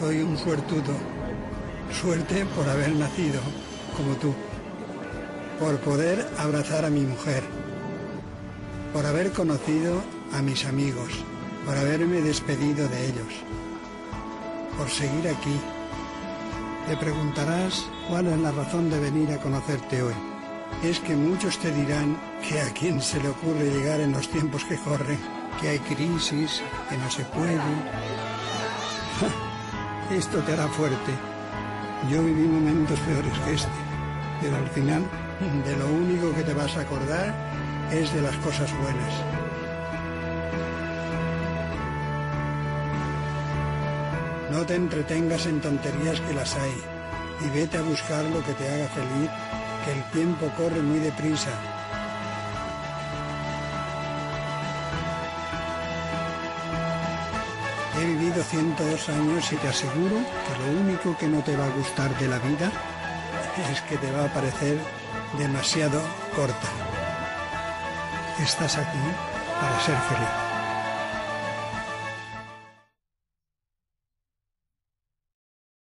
Soy un suertudo. Suerte por haber nacido como tú. Por poder abrazar a mi mujer. Por haber conocido a mis amigos. Por haberme despedido de ellos. Por seguir aquí. Te preguntarás cuál es la razón de venir a conocerte hoy. Es que muchos te dirán que a quién se le ocurre llegar en los tiempos que corren, que hay crisis, que no se puede. Esto te hará fuerte. Yo viví momentos peores que este, pero al final de lo único que te vas a acordar es de las cosas buenas. No te entretengas en tonterías que las hay y vete a buscar lo que te haga feliz, que el tiempo corre muy deprisa. He vivido 102 años y te aseguro que lo único que no te va a gustar de la vida es que te va a parecer demasiado corta. Estás aquí para ser feliz.